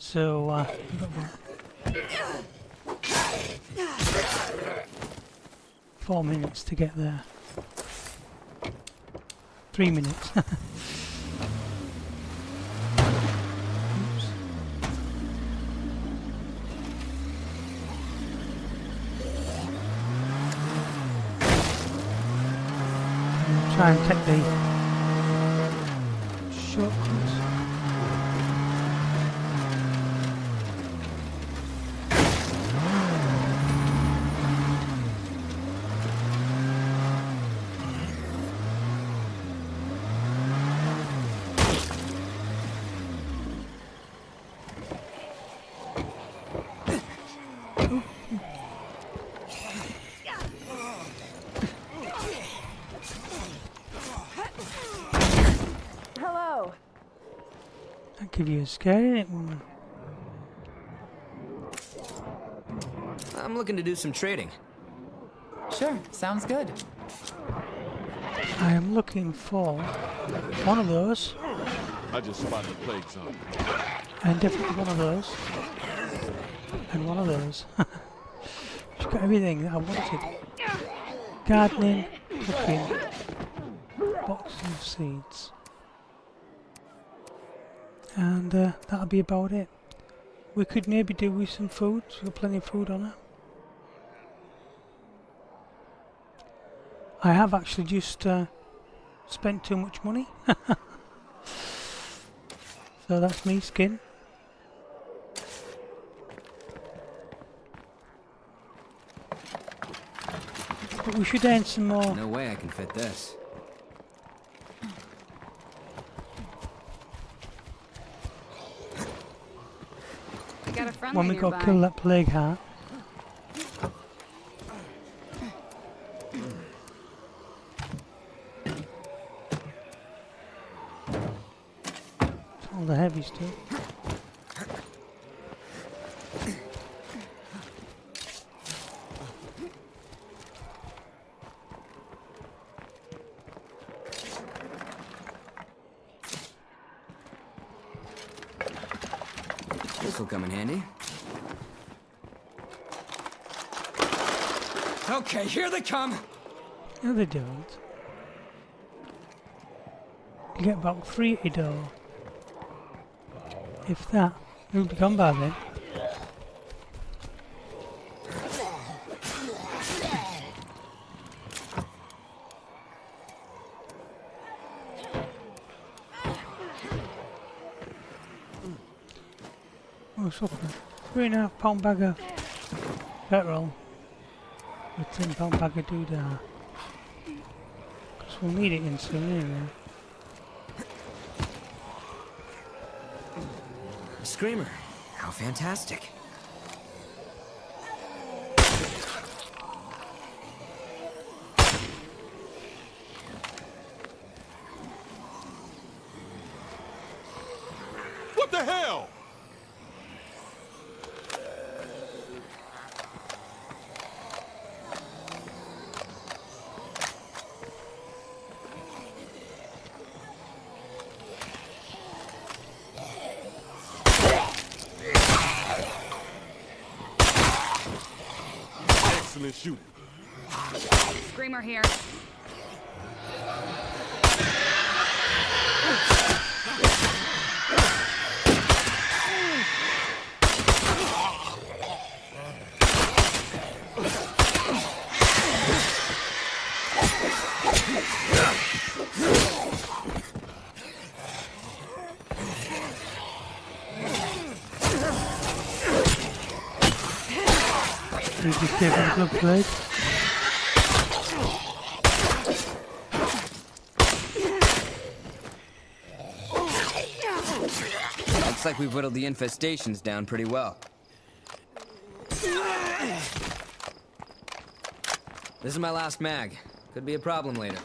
So, uh, four minutes to get there. Three minutes. Try and take the shortcuts. Hello. I'll give you a scare in it, woman. I'm looking to do some trading. Sure, sounds good. I am looking for one of those, I just spotted a plague zone. and definitely one of those, and one of those. She's got everything that I wanted. Gardening, cooking, boxes of seeds. And uh, that'll be about it. We could maybe do with some food, she's got plenty of food on her. I have actually just uh, spent too much money. so that's me skin. But we should earn some more. No way I can fit this. I got a friendly when we go nearby. kill that plague heart. All the heavy stuff. This will come in handy. Okay, here they come. No, they don't. You get about three a door. If that, it'll be gone by then. Oh, something. Three and a half pound bag of petrol. A ten pound bag of doodah. Because we'll need it in soon anyway. Screamer. How fantastic. Looks like we've whittled the infestations down pretty well. This is my last mag. Could be a problem later.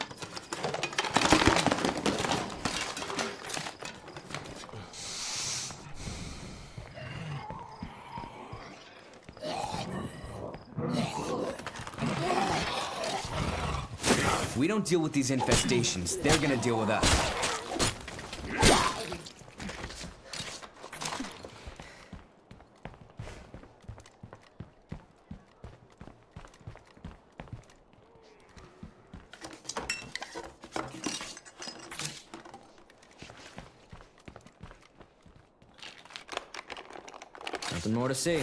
don't deal with these infestations, they're gonna deal with us. Nothing more to see.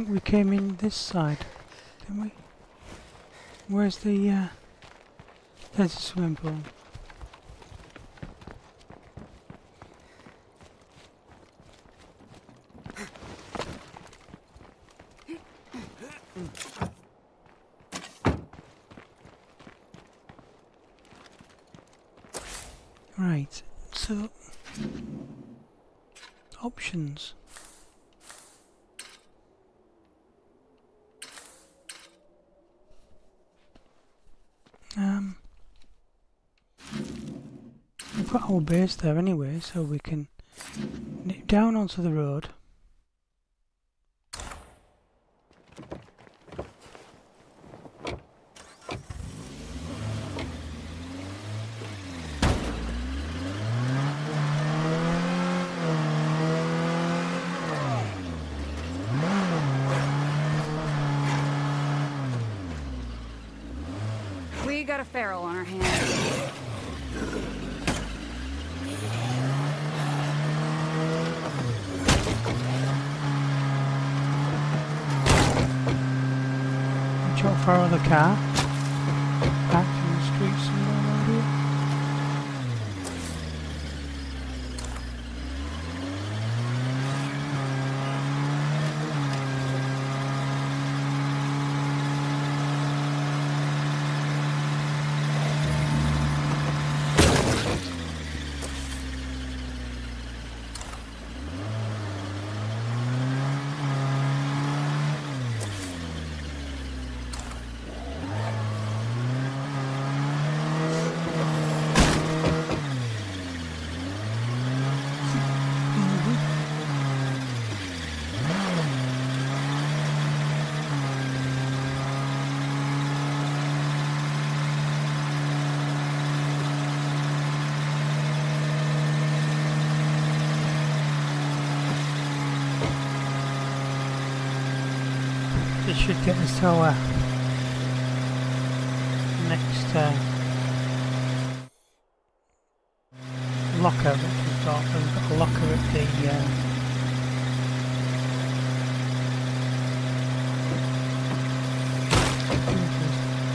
think we came in this side, didn't we? Where's the, uh, there's a swimming pool. Right, so options. Um, we've got our base there anyway, so we can nip down onto the road. We got a feral on our hands. Watch out for the car. Packed in the streets somewhere around here. This should get to next uh, locker which we've got. We've got a locker at the uh,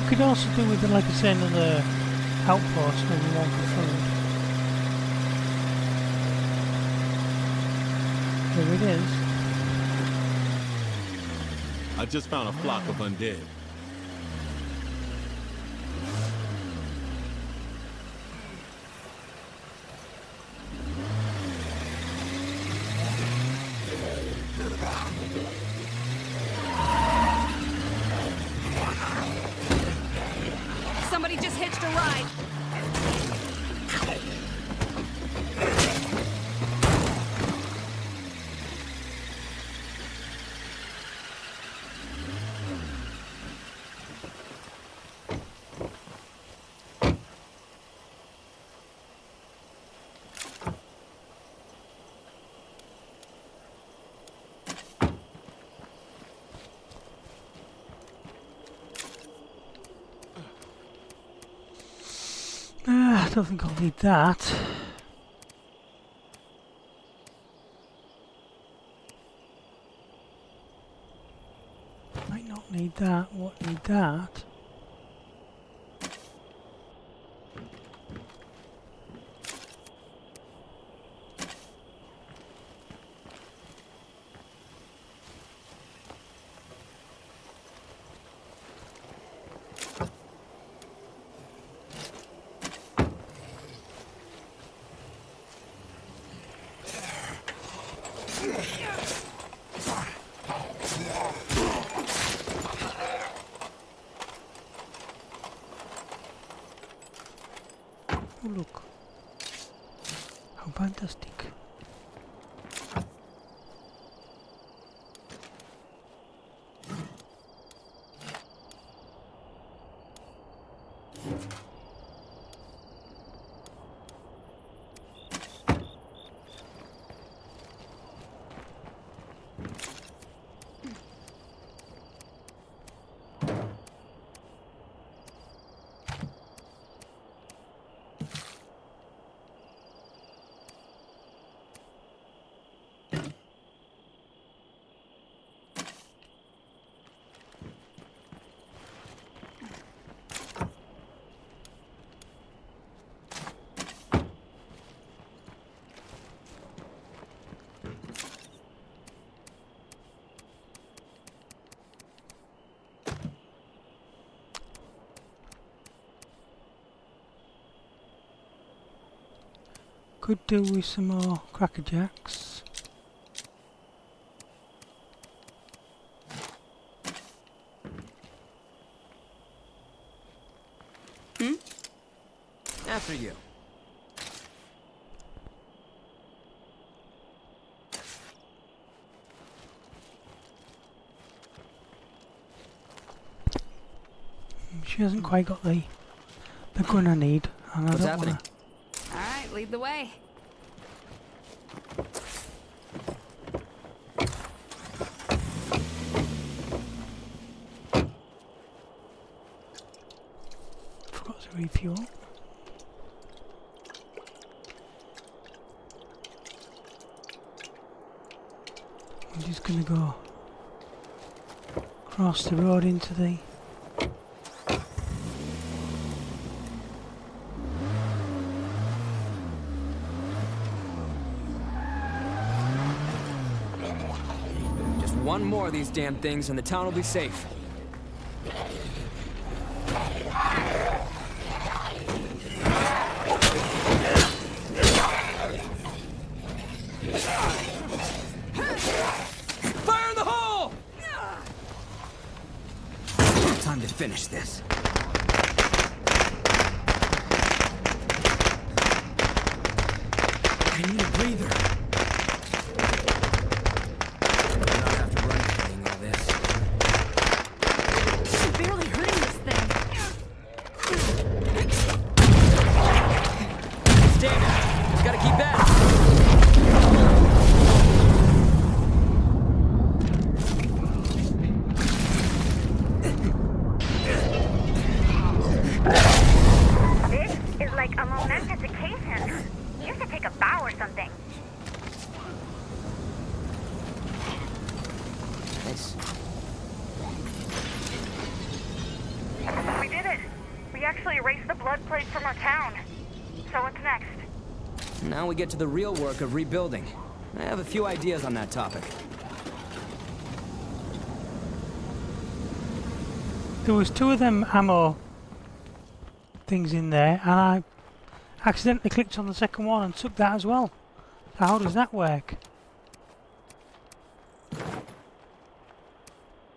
We could also do with, the like I say, another outpost we want for food. Here it is. I just found a flock of undead. Somebody just hitched a ride. Ah, I don't think I'll need that. Might not need that. What need that? How fantastic. Could do with some more Cracker Jacks. Hmm? After you. She hasn't quite got the the gun I need, and I What's don't happening? Lead the way. Forgot to refuel. I'm just gonna go across the road into the one more of these damn things and the town will be safe. Fire in the hole! Time to finish this. I need a breather. Get to the real work of rebuilding. I have a few ideas on that topic. There was two of them ammo things in there, and I accidentally clicked on the second one and took that as well. How does that work?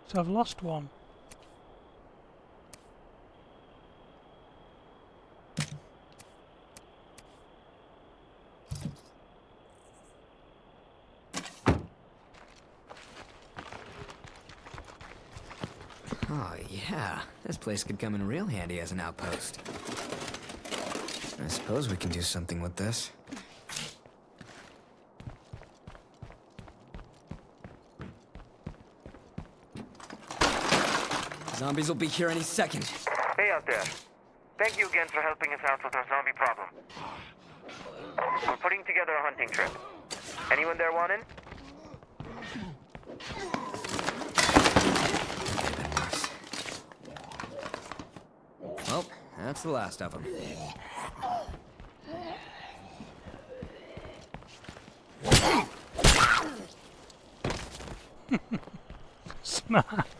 So I've lost one. Oh, yeah. This place could come in real handy as an outpost. I suppose we can do something with this. Zombies will be here any second. Hey out there. Thank you again for helping us out with our zombie problem. We're putting together a hunting trip. Anyone there want in? Well, that's the last of them. Smack.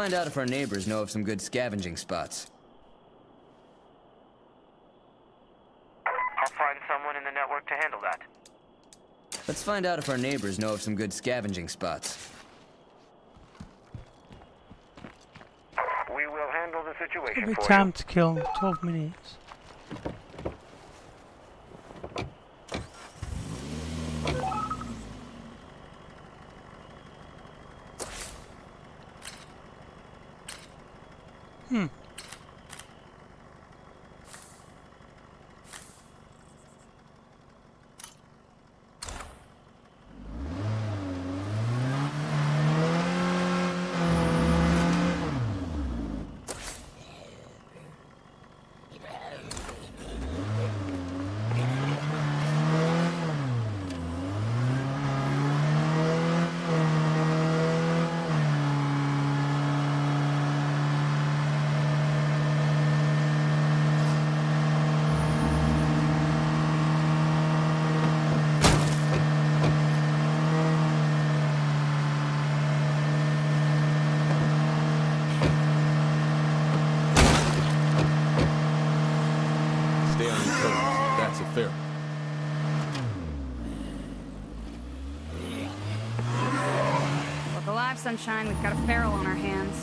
Find out if our neighbors know of some good scavenging spots. I'll find someone in the network to handle that. Let's find out if our neighbors know of some good scavenging spots. We will handle the situation Every for time to kill 12 minutes. Hmm. Stay on your toes. That's a fair. Look alive, Sunshine. We've got a feral on our hands.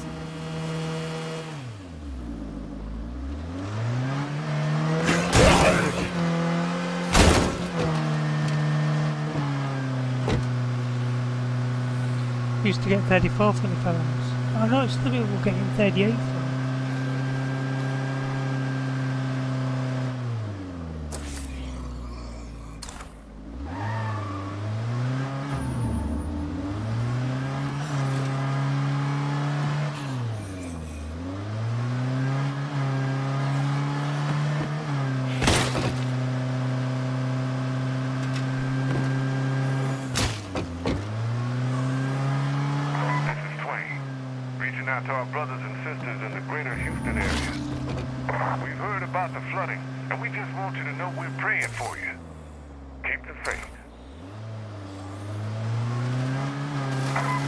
Used to get 34 for the fellows. I know it's the people getting 38 for. This is Twain, reaching out to our brothers and sisters in the greater Houston area. We've heard about the flooding, and we just want you to know we're praying for you. Keep the faith.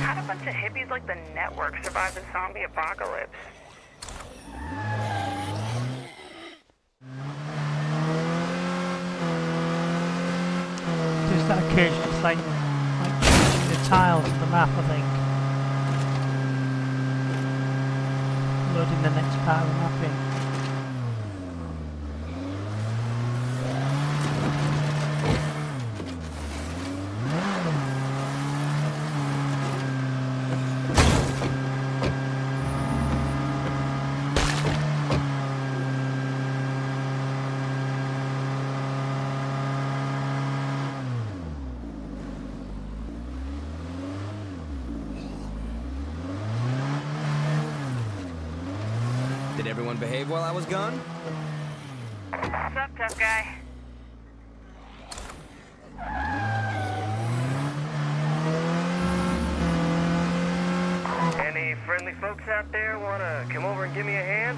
How'd a bunch of hippies like the network survive the zombie apocalypse? There's that occasional thing, like changing the tiles of the map, I think. Loading the next part of the map in. Did everyone behave while I was gone? What's up, tough guy? Any friendly folks out there want to come over and give me a hand?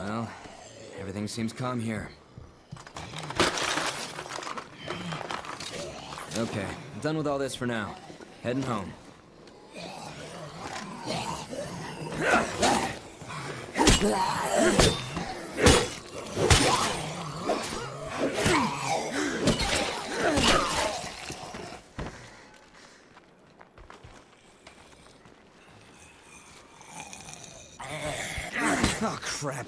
Well, everything seems calm here. Okay, I'm done with all this for now. Heading home. Oh, crap.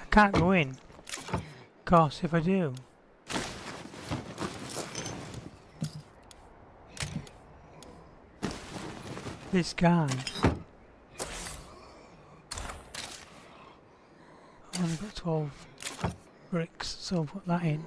I can't go in. course, if I do, this guy. I've only got 12 bricks, so I'll put that in.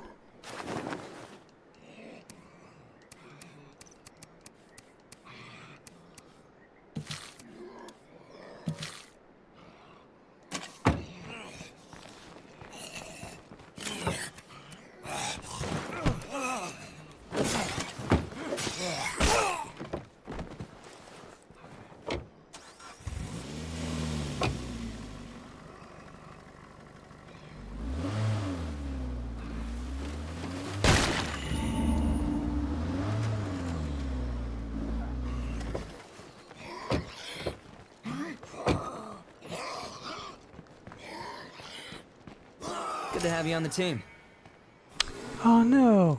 Have you on the team. Oh no!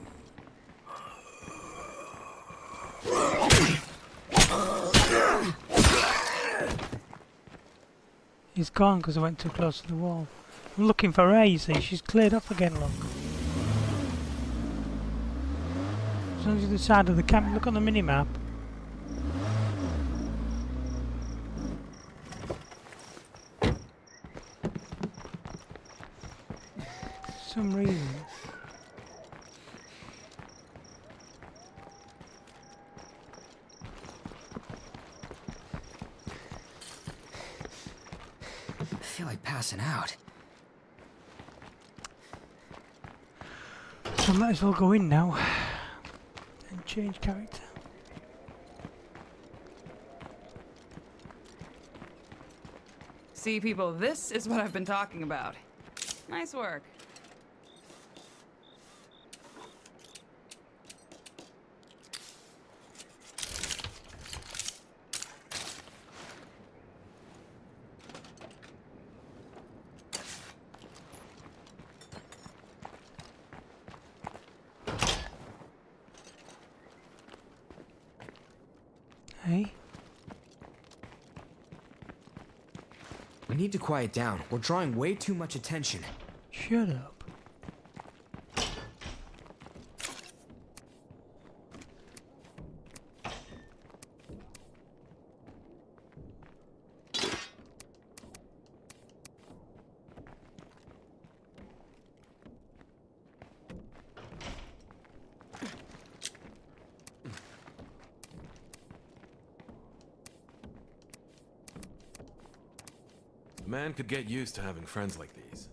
He's gone because I went too close to the wall. I'm looking for her. She's cleared up again, look. She's on the other side of the camp. Look on the mini-map. some reason. I feel like passing out. So I might as well go in now and change character. See, people, this is what I've been talking about. Nice work. Hey? We need to quiet down. We're drawing way too much attention. Shut up. Could get used to having friends like these.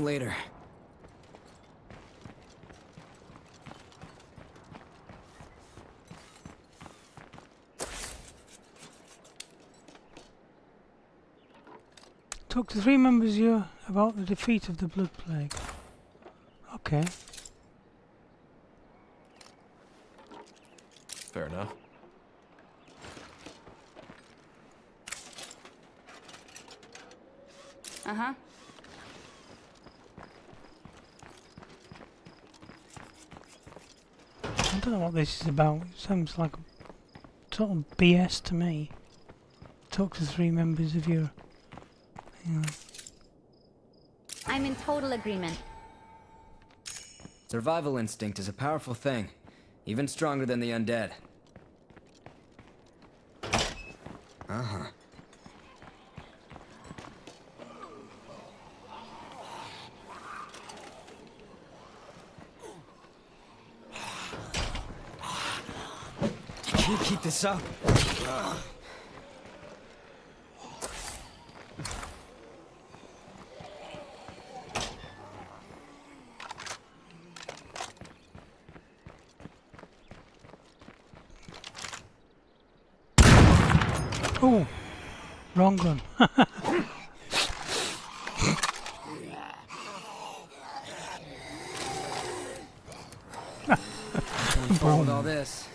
Later. Talk to three members here about the defeat of the Blood Plague. Okay. Fair enough. Uh-huh. I don't know what this is about. It sounds like total BS to me. Talk to three members of your... You know, I'm in total agreement. Survival instinct is a powerful thing, even stronger than the undead. Uh-huh. You keep this up? Oh, wrong gun. With all this.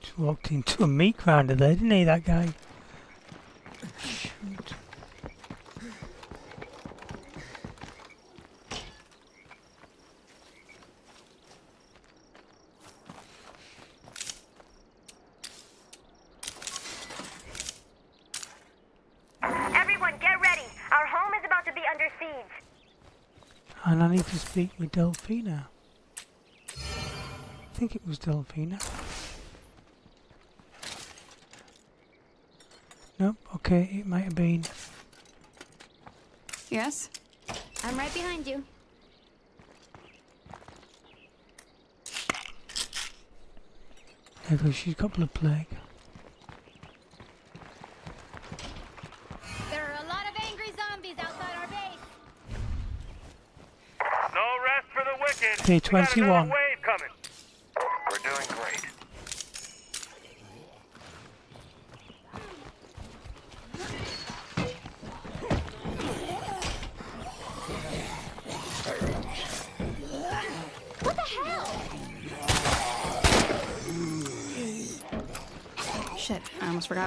Just walked into a meat grinder there, didn't he, that guy? Shoot. Everyone, get ready. Our home is about to be under siege. And I need to speak with Delphina. I think it was Delphina. Nope, okay, it might have been. Yes? I'm right behind you. There goes, she's got blood plague. There are a lot of angry zombies outside our base. No rest for the wicked. Day We 21.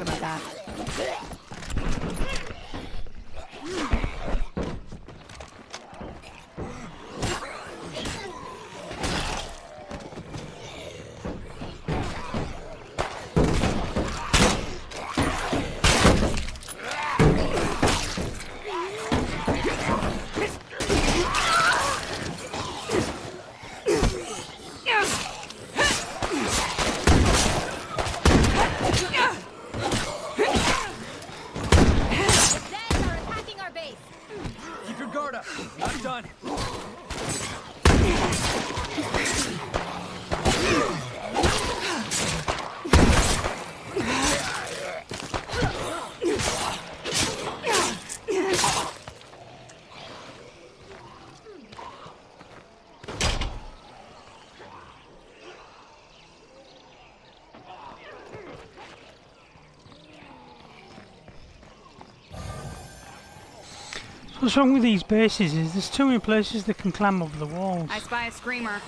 Forgot about that. What's wrong with these bases is there's too many places that can climb over the walls. I spy a screamer.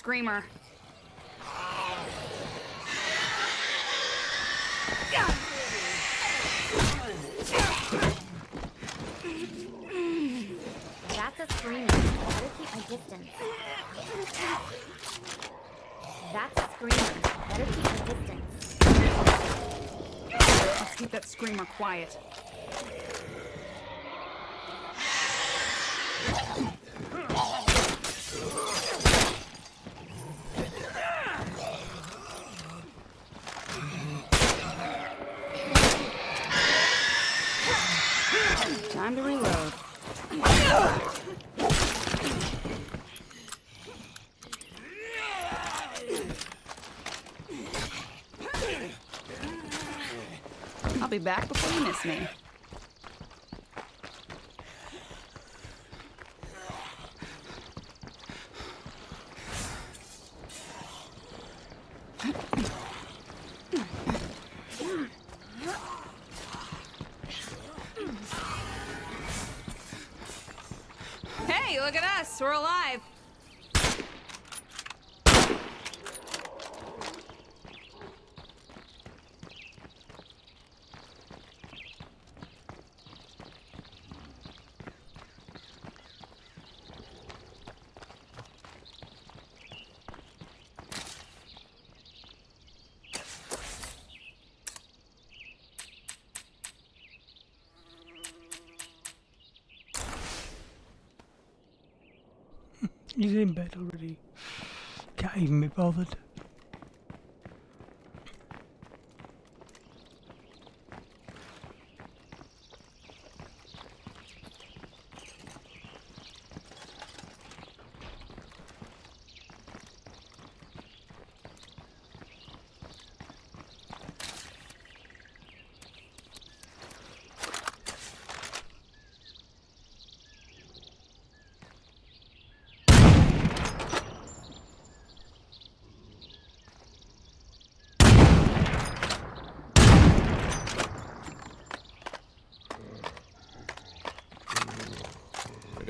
Screamer. That's a screamer. Better keep my distance. That's a screamer. Better keep my distance. Let's keep that screamer quiet. Time to reload. I'll be back before you miss me. Guess we're alive. He's in bed already. Can't even be bothered.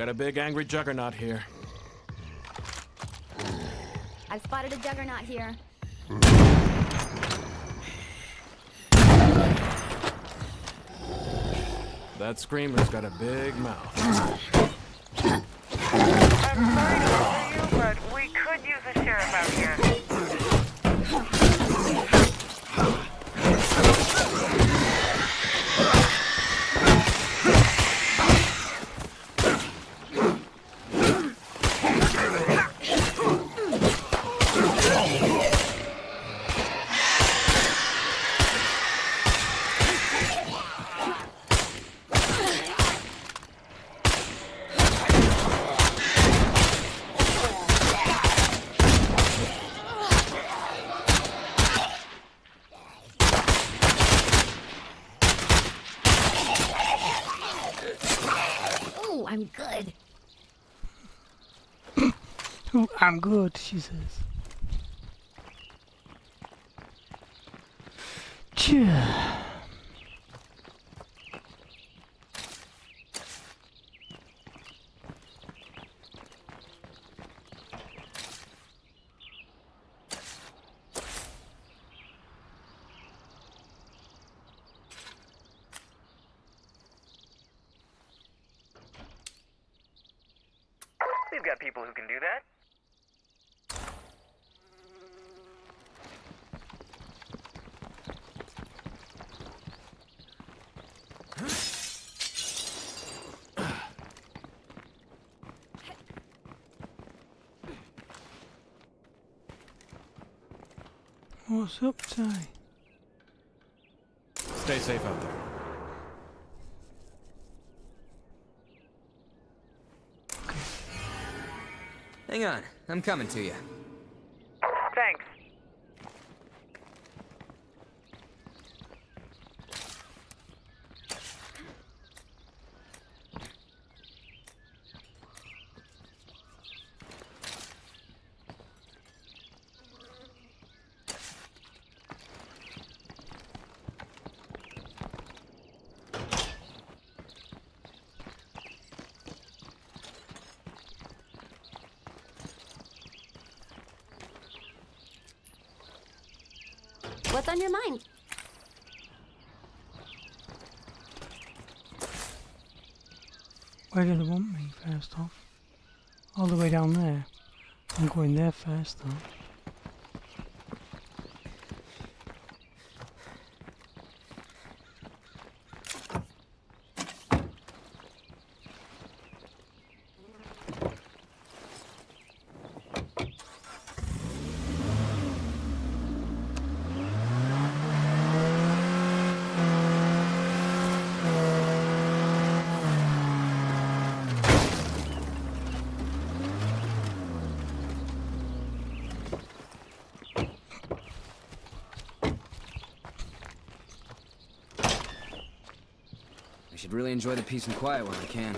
Got a big angry juggernaut here. I've spotted a juggernaut here. That screamer's got a big mouth. I'm good, she says. Phew. What's up, Ty? Stay safe out there. Hang on, I'm coming to you. On your mind? Where do they want me, first off? All the way down there. I'm going there first, though. Should really enjoy the peace and quiet while I can.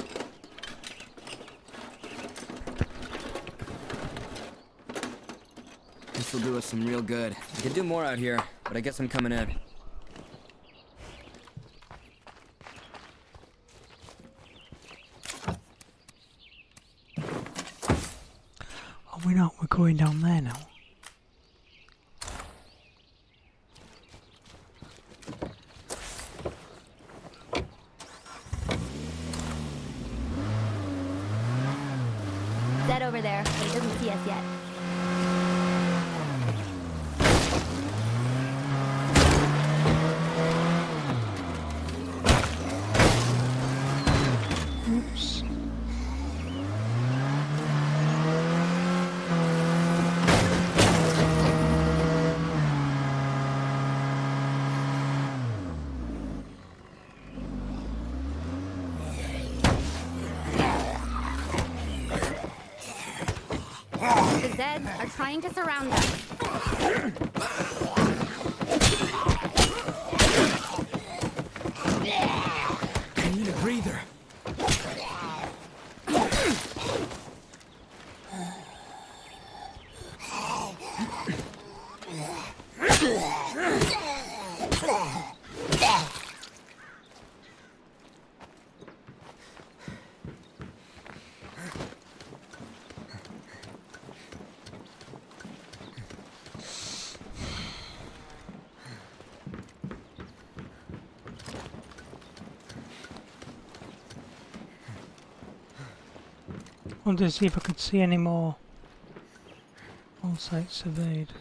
This will do us some real good. I could do more out here, but I guess I'm coming in. Why not? We're going down there now. Zed over there, but he doesn't see us yet. Oops. The Zeds are trying to surround us. I need a breather. Wanted to see if I could see any more. All sites surveyed.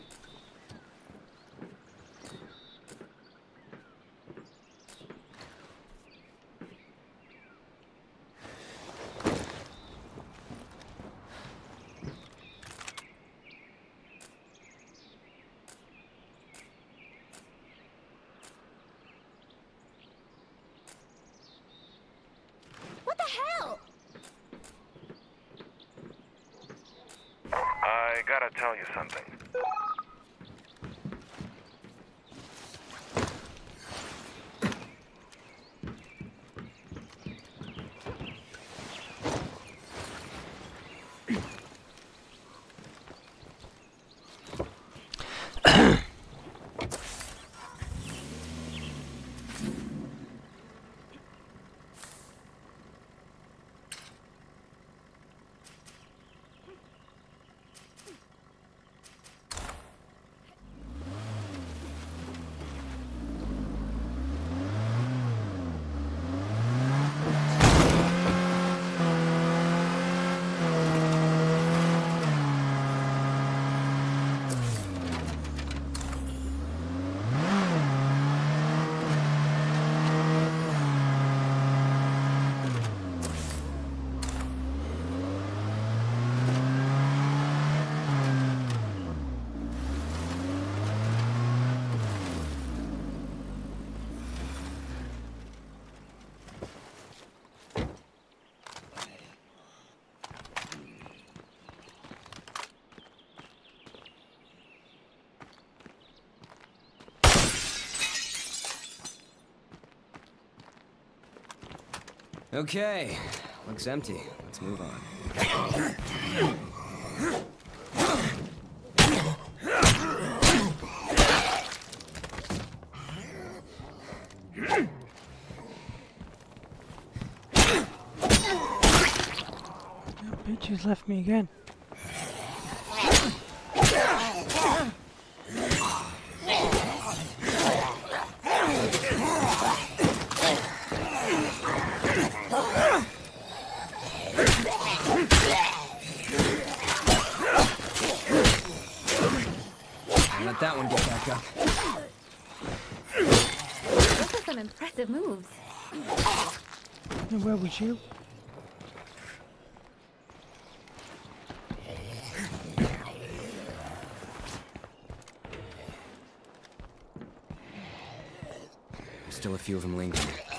What the hell? I gotta tell you something. Okay, looks empty. Let's move on. That bitch has left me again. Don't let that one get back up. Those are some impressive moves. You? Still a few of them lingering.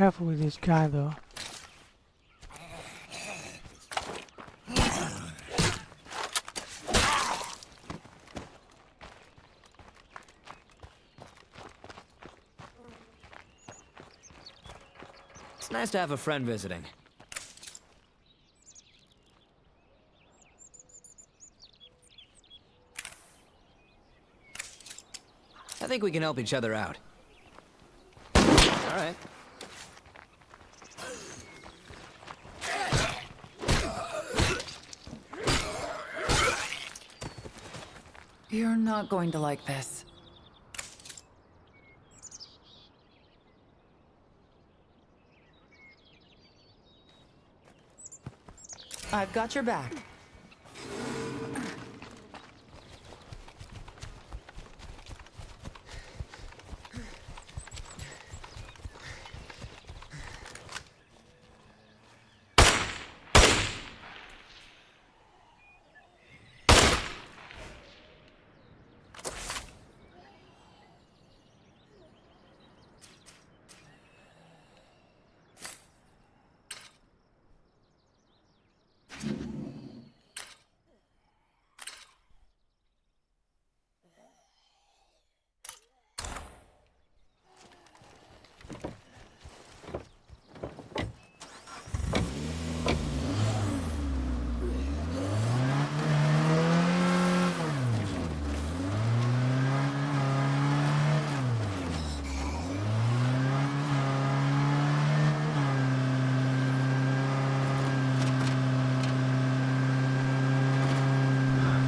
Careful with this guy though. It's nice to have a friend visiting. I think we can help each other out. All right. You're not going to like this. I've got your back.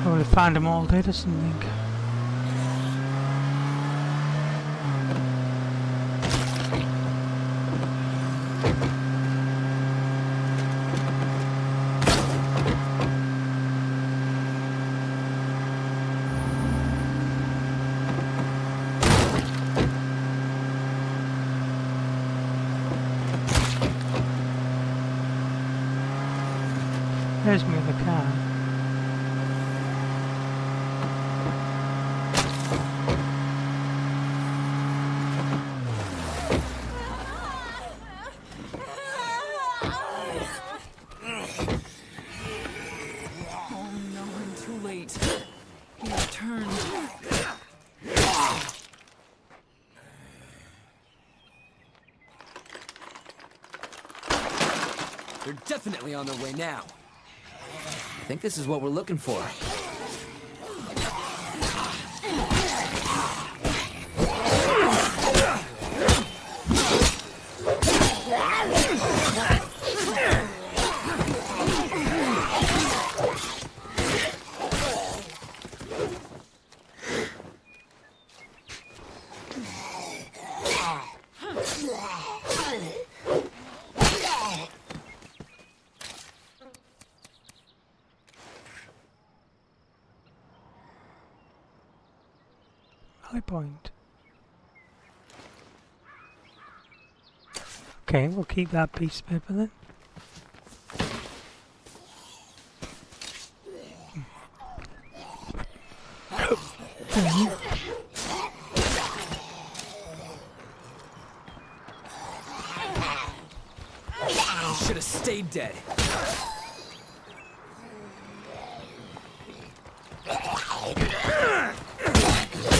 Probably find them all dead or something. There's me in the car. Oh no, I'm too late. He returned. They're definitely on their way now. I think this is what we're looking for. Okay, we'll keep that piece of paper then. Should have stayed dead.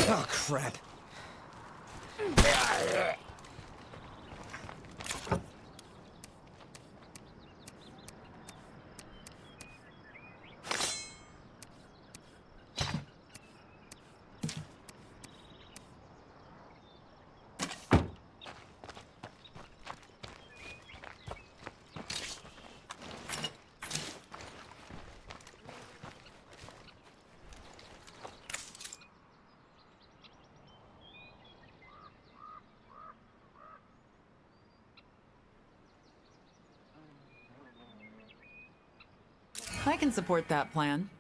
Oh, crap. I can support that plan.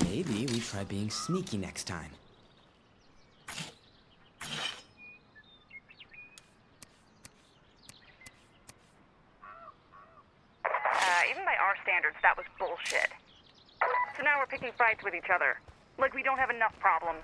Maybe we try being sneaky next time. Uh, even by our standards, that was bullshit. So now we're picking fights with each other. Like we don't have enough problems.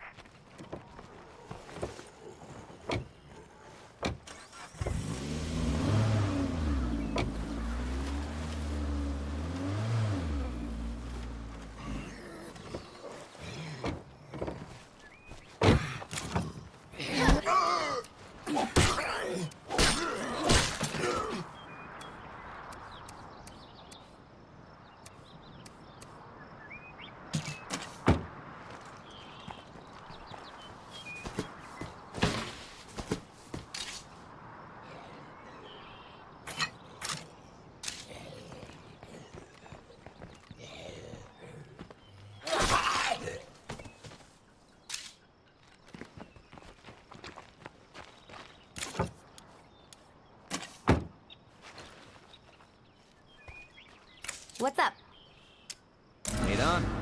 What's up? Lead on.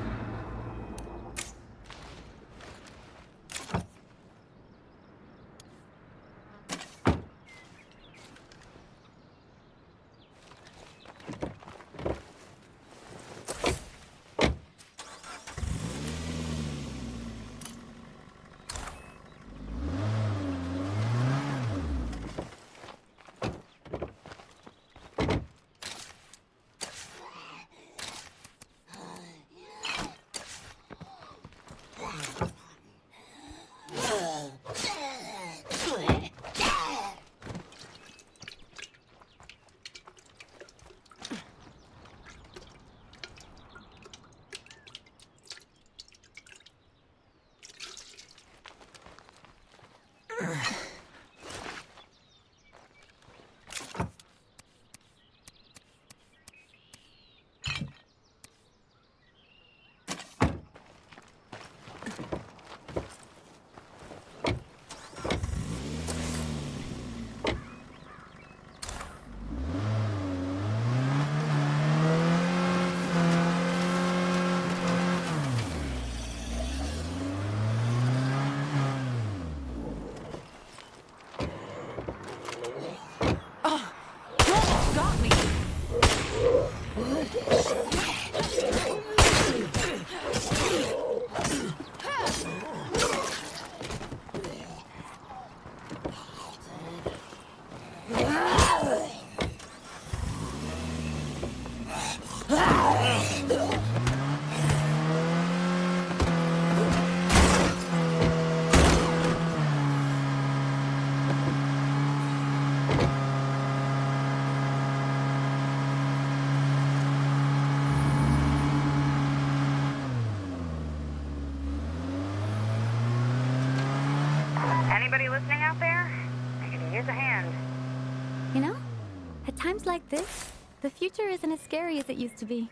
Times like this, the future isn't as scary as it used to be.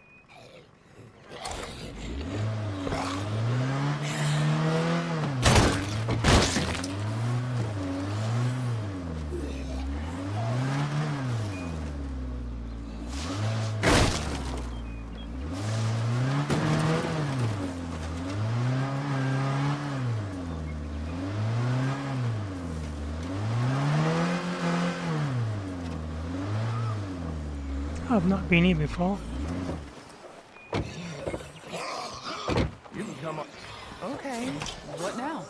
I've not been here before. Okay, what now?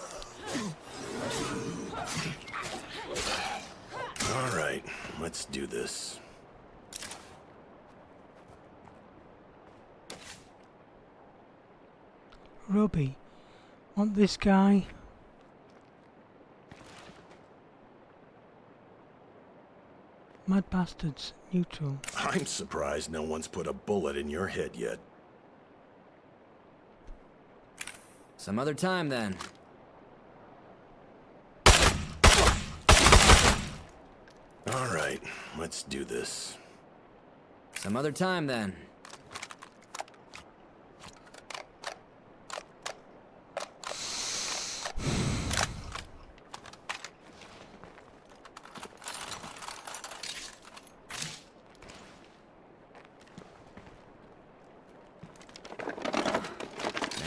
All right, let's do this. Ruby, want this guy? Mad bastards, neutral. I'm surprised no one's put a bullet in your head yet. Some other time then. All right, let's do this. Some other time then.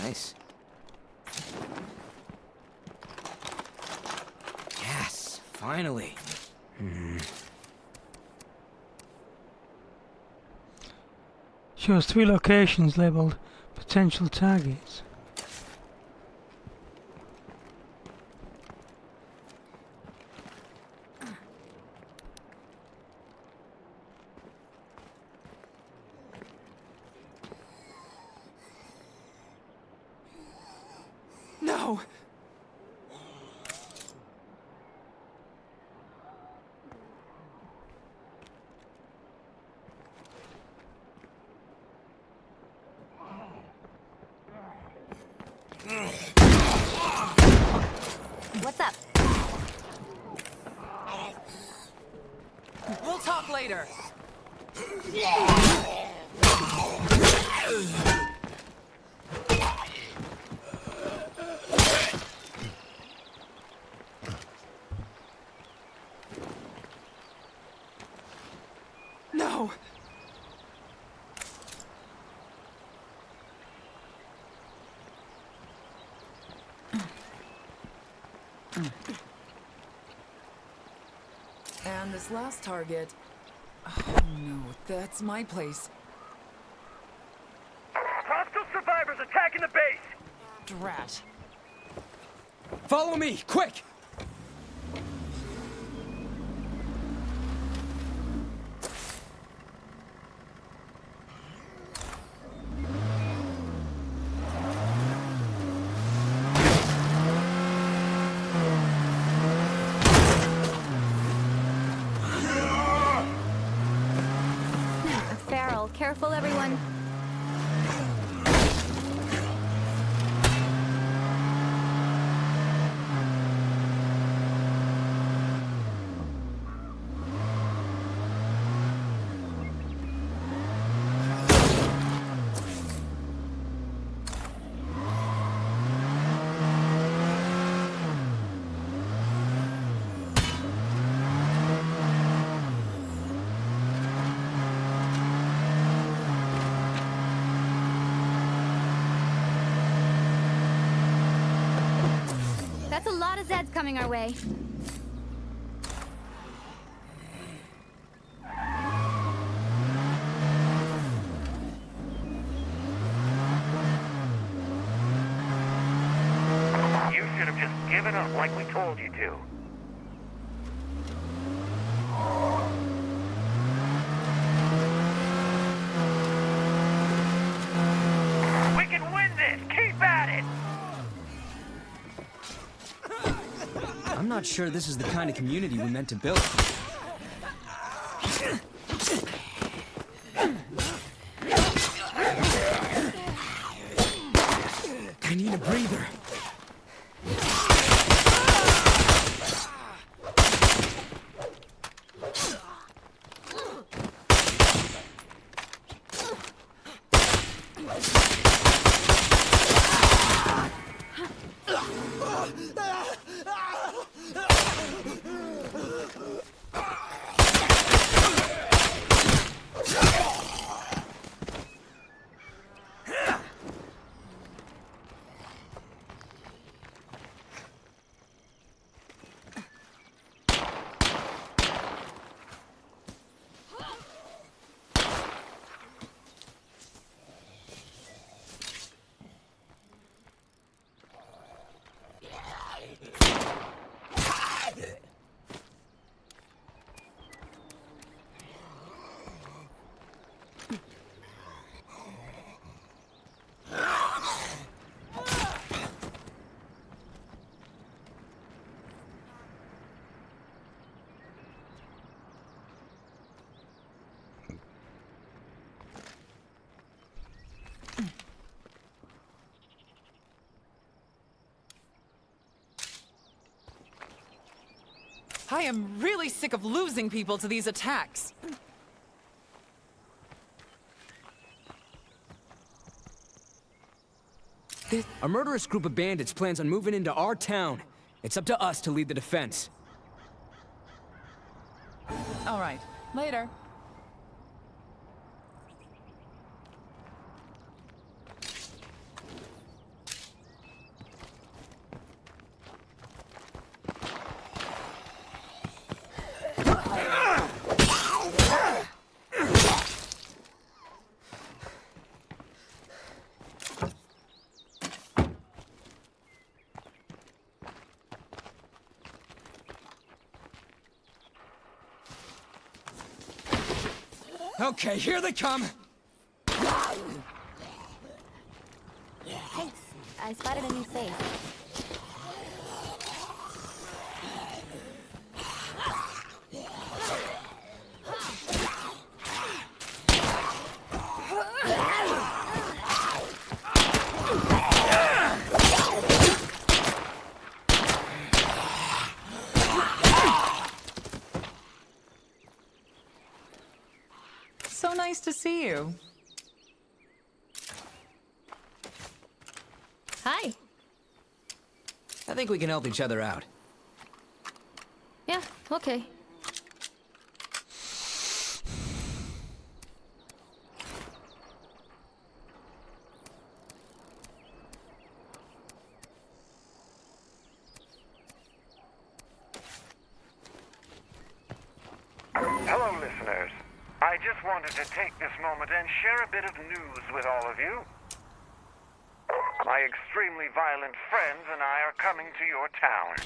Nice. Finally. Shows three locations labelled potential targets. No! What's up? We'll talk later. No! And this last target. Oh no, that's my place. Hostile survivors attacking the base! Drat. Follow me, quick! A feral. Careful, everyone. That's a lot of Zeds coming our way. Sure this is the kind of community we meant to build. I need a breather. I am really sick of losing people to these attacks. A murderous group of bandits plans on moving into our town. It's up to us to lead the defense. All right, later. Okay, here they come. Hey, I spotted a new face. So nice to see you. Hi. I think we can help each other out. Yeah, okay. Hello, listeners. I just wanted to take this moment and share a bit of news with all of you. My extremely violent friends and I are coming to your town,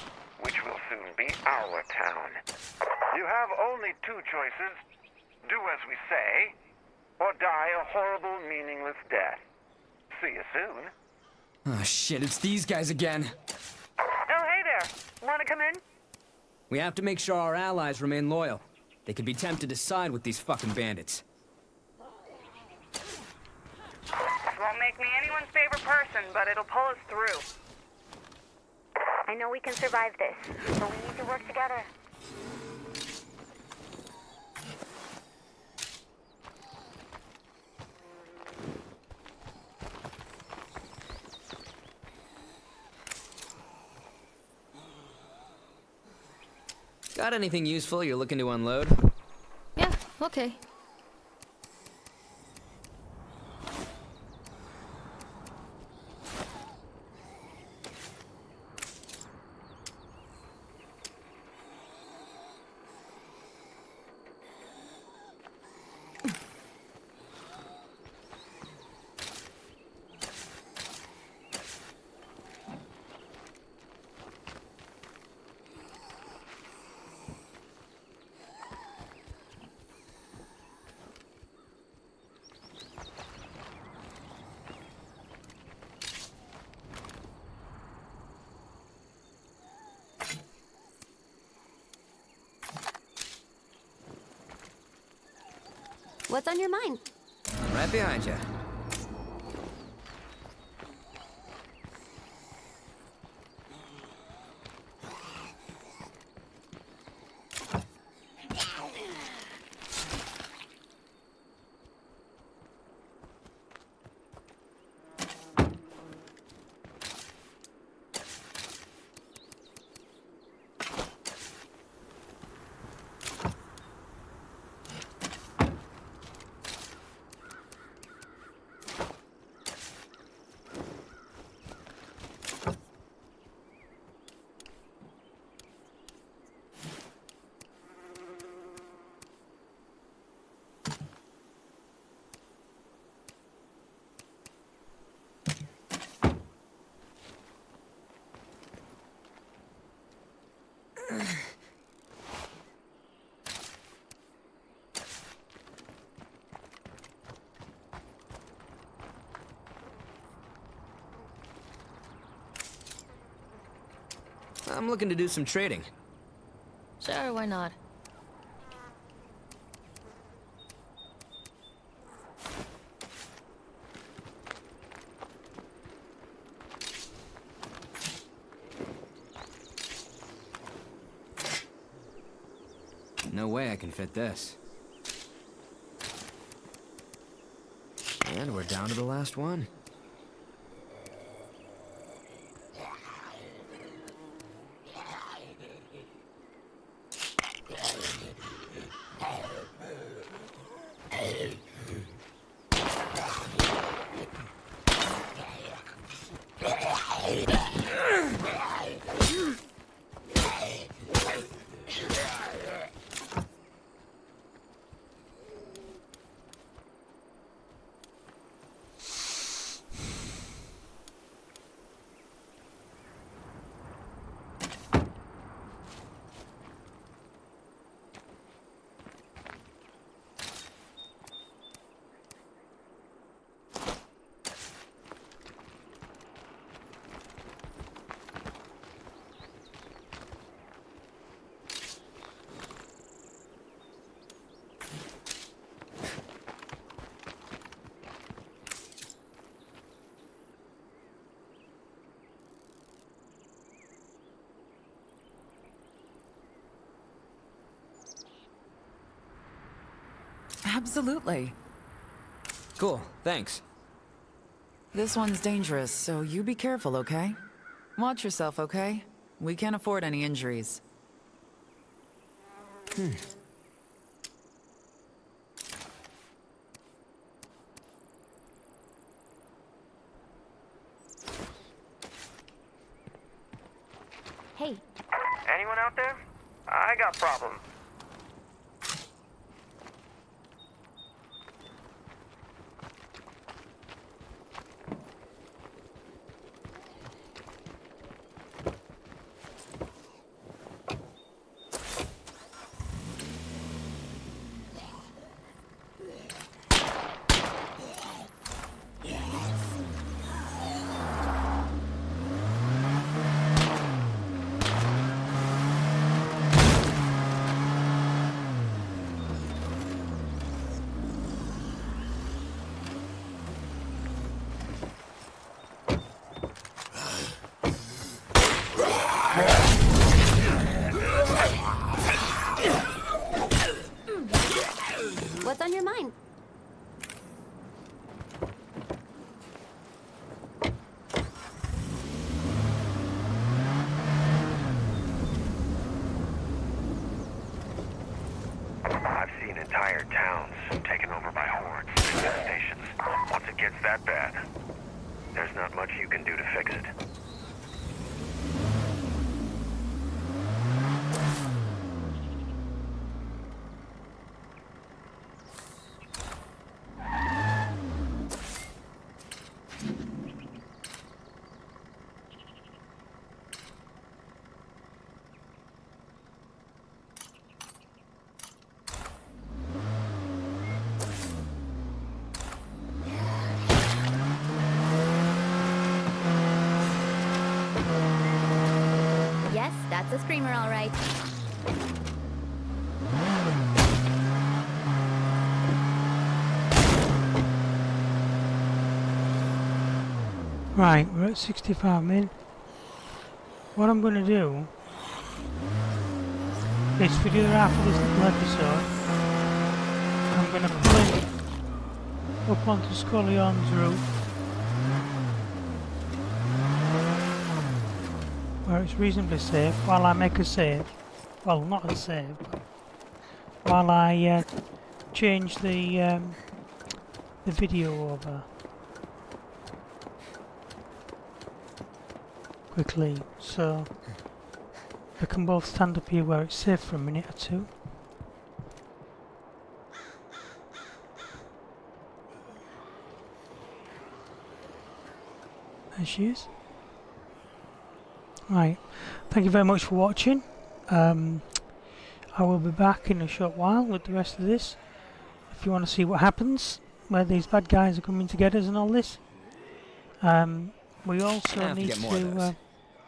which will soon be our town. You have only two choices do as we say, or die a horrible, meaningless death. See you soon. Oh shit, it's these guys again. Oh, hey there. Want to come in? We have to make sure our allies remain loyal. They could be tempted to side with these fucking bandits. This won't make me anyone's favorite person, but it'll pull us through. I know we can survive this, but we need to work together. Got anything useful you're looking to unload? Yeah, okay. What's on your mind? I'm right behind you. I'm looking to do some trading. Sure, why not? No way I can fit this. And we're down to the last one. Absolutely. Cool, thanks. This one's dangerous, so you be careful, okay? Watch yourself, okay? We can't afford any injuries. Hmm. Hey, Anyone out there? I got problems. That's a screamer, all right. Right, we're at 65 min. What I'm going to do is for the other half of this little episode, I'm going to pull in up onto Scullion's roof it's reasonably safe while I make a save. Well, not a save, while I uh, change the um, the video over. quickly so they can both stand up here where it's safe for a minute or two. There she is. Right, thank you very much for watching. Um, I will be back in a short while with the rest of this. If you want to see what happens, where these bad guys are coming together and all this. Um, we also to need of to. Uh,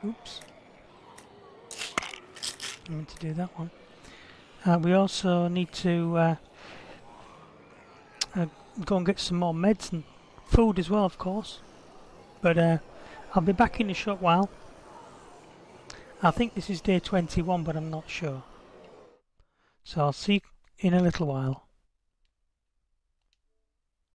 oops. I meant to do that one. Uh, we also need to uh, uh, go and get some more meds and food as well, of course. But uh, I'll be back in a short while. I think this is day 21, but I'm not sure. So I'll see in a little while.